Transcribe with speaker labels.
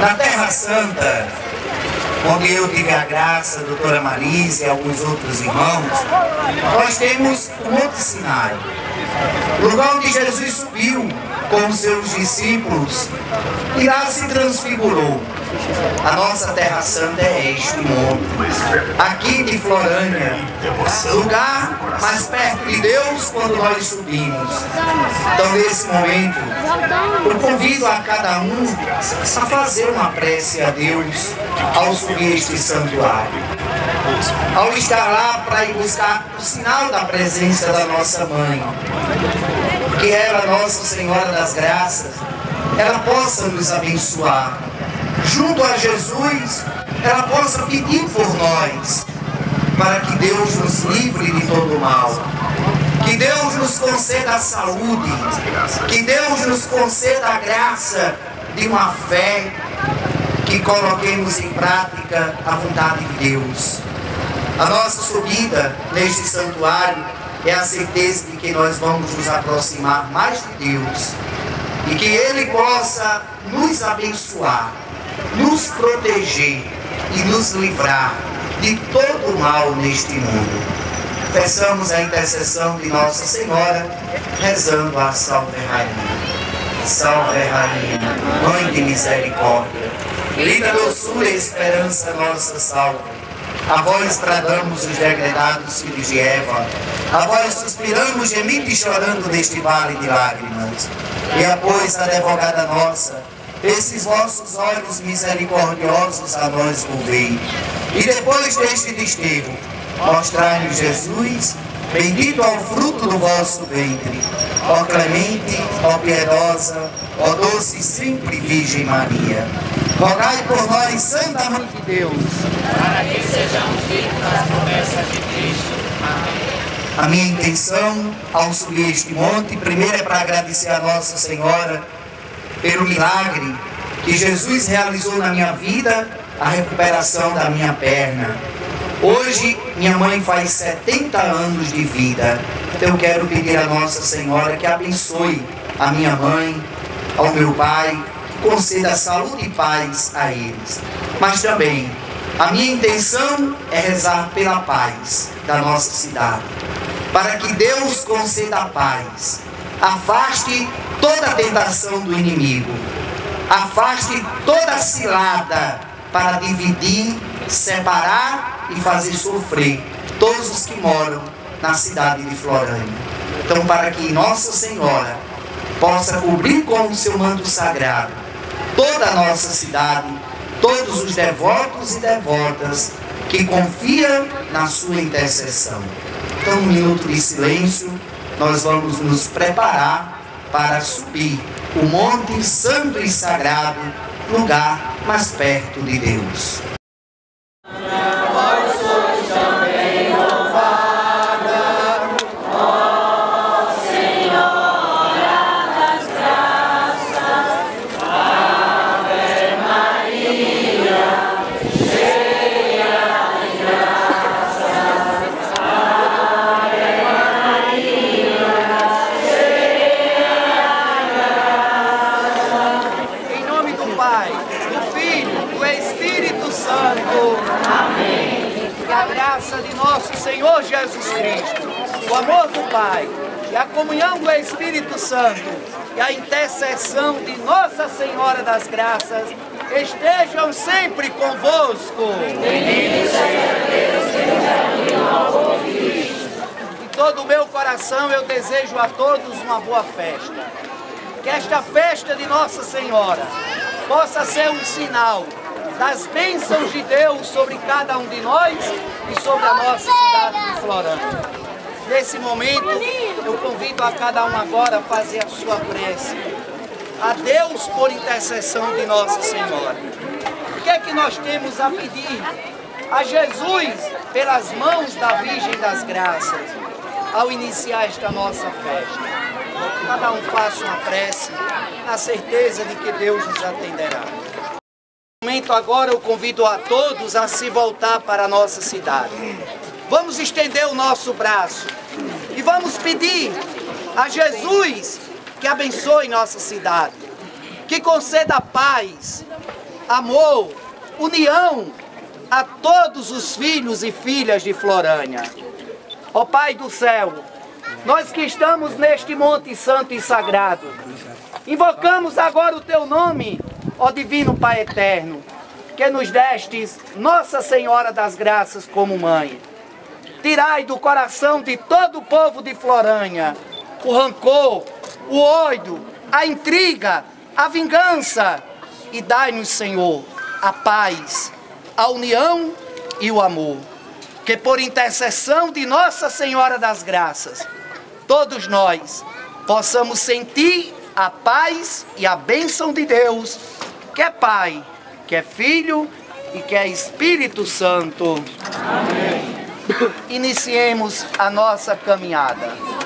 Speaker 1: Na Terra Santa, onde eu tive a graça, a doutora Marise e alguns outros irmãos, nós temos o Monte Sinai, lugar onde Jesus subiu com seus discípulos e lá se transfigurou. A nossa Terra Santa é este monte. Aqui de Florânia, lugar mais perto de Deus quando nós subimos. Então, nesse momento, eu convido a cada um a fazer uma prece a Deus ao subir este santuário. Ao estar lá para ir buscar o sinal da presença da nossa mãe, que ela, Nossa Senhora das Graças, ela possa nos abençoar junto a Jesus, ela possa pedir por nós, para que Deus nos livre de todo mal. Que Deus nos conceda a saúde, que Deus nos conceda a graça de uma fé, que coloquemos em prática a vontade de Deus. A nossa subida neste santuário é a certeza de que nós vamos nos aproximar mais de Deus e que Ele possa nos abençoar nos proteger e nos livrar de todo o mal neste mundo. Peçamos a intercessão de Nossa Senhora, rezando a Salve Rainha. Salve Rainha, Mãe de Misericórdia, linda doçura e esperança nossa salve. A vós bradamos os degredados filhos de Eva, a vós suspiramos gemindo e chorando neste vale de lágrimas. E após a advogada nossa, esses vossos olhos misericordiosos a nós volvei. E depois deste desterro, mostrai-nos Jesus, bendito ao fruto do vosso ventre. Ó clemente, ó piedosa, ó doce sempre Virgem Maria. Rogai por nós, Santa Mãe de Deus,
Speaker 2: para que sejamos dignos das promessas de Cristo. Amém.
Speaker 1: A minha intenção ao subir este monte, primeiro é para agradecer a Nossa Senhora pelo milagre que Jesus realizou na minha vida, a recuperação da minha perna. Hoje, minha mãe faz 70 anos de vida. Então, eu quero pedir a Nossa Senhora que abençoe a minha mãe, ao meu pai, conceda saúde e paz a eles. Mas também, a minha intenção é rezar pela paz da nossa cidade. Para que Deus conceda a paz. Afaste toda a tentação do inimigo. Afaste toda cilada para dividir, separar e fazer sofrer todos os que moram na cidade de Florânia. Então, para que Nossa Senhora possa cobrir com o seu manto sagrado toda a nossa cidade, todos os devotos e devotas que confiam na sua intercessão. Então, um minuto de silêncio, nós vamos nos preparar para subir o Monte Santo e Sagrado, lugar mais perto de Deus.
Speaker 3: Do Pai, do Filho, do Espírito Santo. Amém. Que a graça de nosso Senhor Jesus Cristo, o amor do Pai, e a comunhão do Espírito Santo, e a intercessão de Nossa Senhora das Graças estejam sempre convosco. De todo o meu coração eu desejo a todos uma boa festa que esta festa de Nossa Senhora possa ser um sinal das bênçãos de Deus sobre cada um de nós e sobre a nossa cidade de Florânia. Nesse momento, eu convido a cada um agora a fazer a sua prece. A Deus por intercessão de Nossa Senhora. O que é que nós temos a pedir? A Jesus pelas mãos da Virgem das Graças, ao iniciar esta nossa festa. Cada um faça uma prece, na certeza de que Deus nos atenderá. Momento agora eu convido a todos a se voltar para a nossa cidade. Vamos estender o nosso braço e vamos pedir a Jesus que abençoe nossa cidade, que conceda paz amor, união a todos os filhos e filhas de Florânia. Ó Pai do céu, nós que estamos neste monte santo e sagrado, invocamos agora o teu nome, ó Divino Pai Eterno, que nos destes Nossa Senhora das Graças como mãe. Tirai do coração de todo o povo de Florânia o rancor, o ódio, a intriga, a vingança e dai-nos, Senhor, a paz, a união e o amor. Que por intercessão de Nossa Senhora das Graças, todos nós possamos sentir a paz e a bênção de Deus, que é Pai, que é Filho e que é Espírito Santo. Amém. Iniciemos a nossa caminhada.